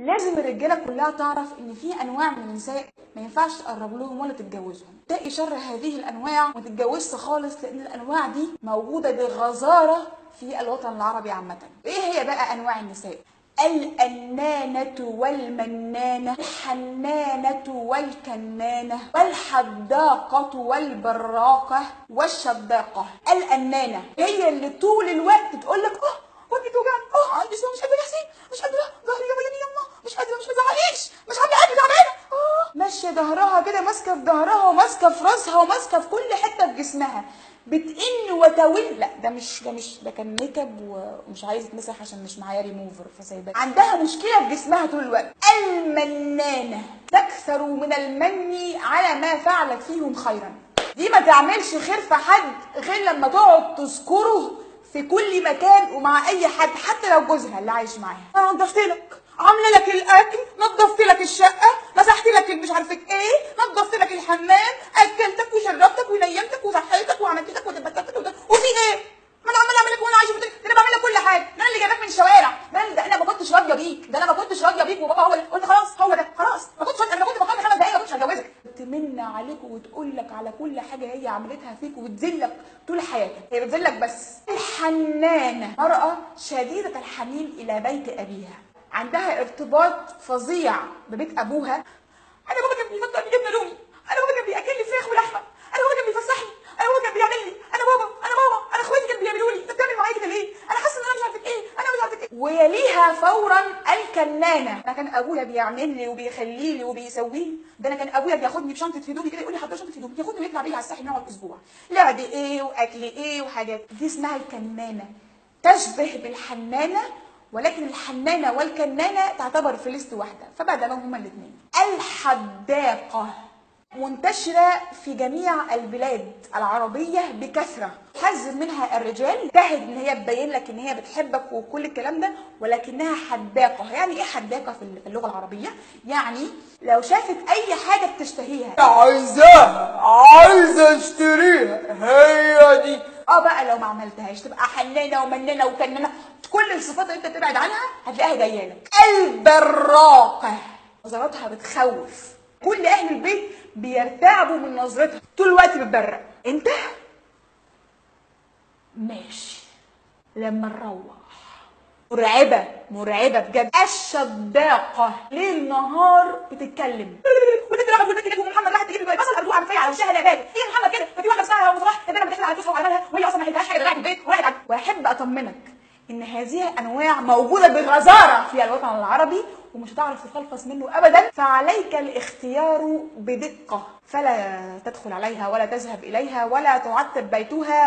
لازم الرجالة كلها تعرف إن في أنواع من النساء ما ينفعش تقرب لهم ولا تتجوزهم. تقي شر هذه الأنواع وما تتجوزش خالص لأن الأنواع دي موجودة بغزارة في الوطن العربي عامة. إيه هي بقى أنواع النساء؟ الأنانة والمنانة الحنانة والكنانة والحداقة والبراقة والشداقة. الأنانة هي اللي طول الوقت تقول لك آه ودني توجعني آه عندي مش قادرة يا حسين مش قادرة ظهري جابني يما مش قادرة مش مزعليش مش عاملة قلبي تعبانة آه ماشية ظهرها كده ماسكة في ظهرها وماسكة في راسها وماسكة في كل حتة في جسمها. بتئن وتقول لا ده مش ده مش ده كان ميك اب ومش عايز يتمسح عشان مش معايا ريموفر فسايباه. عندها مشكلة في جسمها طول الوقت. المنانة. تكثر من المن على ما فعلت فيهم خيرا. دي ما تعملش خير في حد غير لما تقعد تذكره في كل مكان ومع أي حد حتى لو جوزها اللي عايش معاها. أنا نضفت لك. عاملة لك الأكل نظفت لك الشقة مسحت لك مش عارفة إيه نظفت لك الحمام أكلتك وشربتك ونيمتك وصحيتك وعملت لك وتبتلتك وفي إيه؟ ما أنا عمال أعمل لك وأنا عايشة في أنا بعمل لك كل حاجة. ده أنا اللي جايبك من الشوارع. ده أنا ما كنتش راضية بيك. ده أنا ما كنتش راضية بيك وبابا هو اللي قلت خلاص هو ده. خلاص. ما كنتش أنا كنت بفكر خمس دقايق ما كنتش هتجوزك. تمن عليك وتقول لك على كل حاجة هي عملتها فيك وتذلك طول حياتك. هي بتذلك بس. الحنانة. مرأة شديدة الحنين إلى بيت أبيها. عندها ارتباط فظيع ببيت أبوها. أنا بابا كان بيفطر لي جبنه رومي أنا بابا كان بيأكل لي فراخ ولحمه أنا بابا كان بيفسحني. أنا بابا كان بيعمل لي. أنا بابا أنا ماما أنا أخواتي كانوا بيعملوا لي. أنت بتعمل معايا كده ليه؟ أنا حاسه إن أنا مش عارفة إيه. أنا مش عارفة إيه. ويليها فورا الكنانة. أنا كان أبويا بيعمل لي وبيخلي لي وبيسوي لي. ده أنا كان أبويا بياخدني بشنطة هدومي كده يقول لي حضرتك شنطة هدومي. ياخدني ويطلع بيها على الساحل نقعد أسبوع لعب إيه وأكل إيه وحاجات. دي اسمها الكنانة. تشبه بالحنانة ولكن الحنانة والكنانة تعتبر في ليست واحدة فبدلهم هما الاثنين الحداقة منتشرة في جميع البلاد العربية بكثرة. حذر منها الرجال. تهد إن هي تبين لك إن هي بتحبك وكل الكلام ده ولكنها حداقة. يعني إيه حداقة في اللغة العربية؟ يعني لو شافت أي حاجة بتشتهيها. عايزاها عايزة أشتريها. هي دي. آه بقى لو ما عملتهاش تبقى حنانة ومنانة وكنانة. كل الصفات اللي انت تبعد عنها هتلاقيها جاية لك. البراقة نظراتها بتخوف. كل أهل البيت بيرتعبوا من نظرتها. طول الوقت بتبرق. انت ماشي. لما نروح. مرعبة. مرعبة بجد. الشداقة ليل نهار بتتكلم. وتترعب والناس كده ومحمد راح تجيب بصل ارجوع عم على وشها العباد هي محمد كده ففي واحدة اسمها وصلاح ده أنا بتحل على فلوسها وعملها وهي أصلا ما حلتهاش حاجة راحت البيت على واحب أطمنك. إن هذه انواع موجودة بغزاره في الوطن العربي ومش هتعرف تتخلص منه ابدا. فعليك الاختيار بدقة. فلا تدخل عليها ولا تذهب إليها ولا تعتب بيتها.